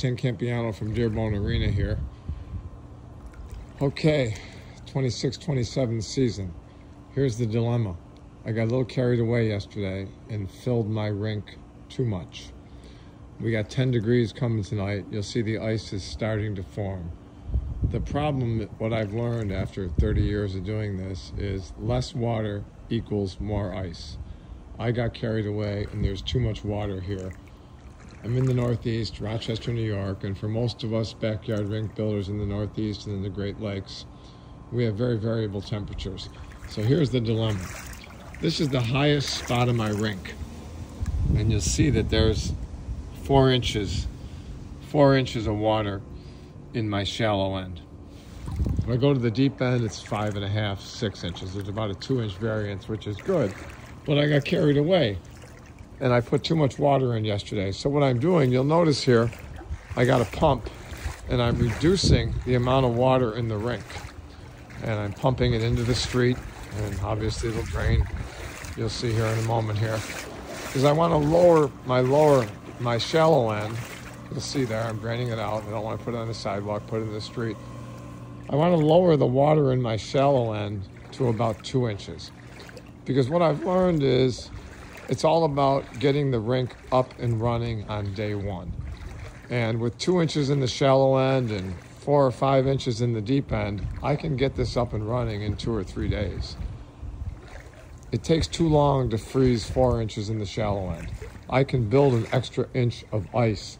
Stancampiano from Deer Bone Arena here. Okay, 26-27 season. Here's the dilemma. I got a little carried away yesterday and filled my rink too much. We got 10 degrees coming tonight. You'll see the ice is starting to form. The problem, what I've learned after 30 years of doing this, is less water equals more ice. I got carried away and there's too much water here I'm in the Northeast, Rochester, New York, and for most of us backyard rink builders in the Northeast and in the Great Lakes, we have very variable temperatures. So here's the dilemma. This is the highest spot of my rink, and you'll see that there's four inches, four inches of water in my shallow end. When I go to the deep end, it's five and a half, six inches. There's about a two inch variance, which is good, but I got carried away and I put too much water in yesterday. So what I'm doing, you'll notice here, I got a pump and I'm reducing the amount of water in the rink. And I'm pumping it into the street and obviously it'll drain. You'll see here in a moment here. Because I want to lower my lower, my shallow end. You'll see there, I'm draining it out. I don't want to put it on the sidewalk, put it in the street. I want to lower the water in my shallow end to about two inches. Because what I've learned is it's all about getting the rink up and running on day one. And with two inches in the shallow end and four or five inches in the deep end, I can get this up and running in two or three days. It takes too long to freeze four inches in the shallow end. I can build an extra inch of ice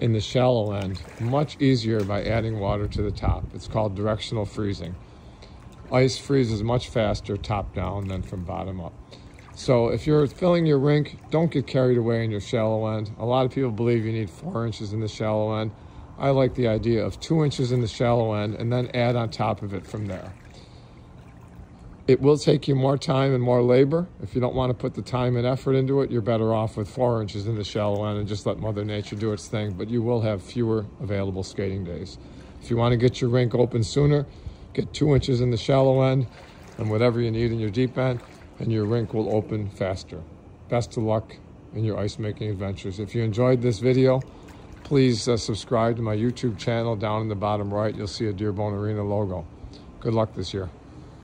in the shallow end much easier by adding water to the top. It's called directional freezing. Ice freezes much faster top down than from bottom up. So if you're filling your rink, don't get carried away in your shallow end. A lot of people believe you need four inches in the shallow end. I like the idea of two inches in the shallow end and then add on top of it from there. It will take you more time and more labor. If you don't want to put the time and effort into it, you're better off with four inches in the shallow end and just let Mother Nature do its thing, but you will have fewer available skating days. If you want to get your rink open sooner, get two inches in the shallow end and whatever you need in your deep end and your rink will open faster. Best of luck in your ice making adventures. If you enjoyed this video, please uh, subscribe to my YouTube channel down in the bottom right. You'll see a Deer Bone Arena logo. Good luck this year.